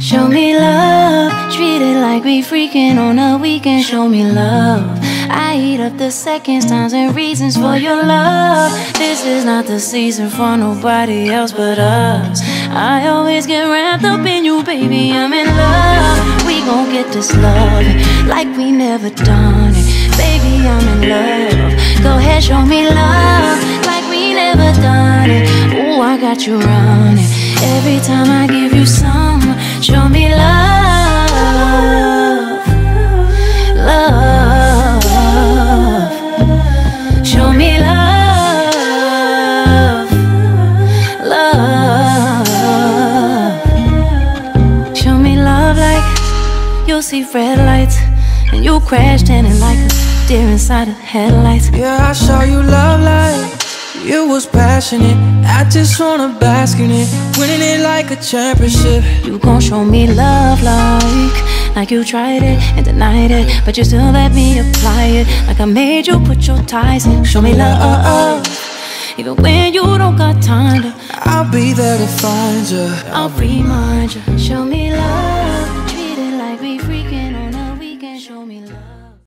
Show me love, treat it like we freaking on a weekend. Show me love. I eat up the seconds, times, and reasons for your love. This is not the season for nobody else but us. I always get wrapped up in you, baby. I'm in love. We gon' get this love like we never done it. Baby, I'm in love. Go ahead, show me love like we never done it. Ooh, I got you running. Every time I give you some, you'll see red lights. And you crashed crash landing like a deer inside of headlights. Yeah, I saw you love like you was passionate. I just wanna bask in it, winning it like a championship. You gon' show me love like Like you tried it and denied it. But you still let me apply it. Like I made you put your ties in. Show me love. Even when you don't got time to I'll be there to find you. I'll remind you Show me love Treat it like we freaking on a weekend Show me love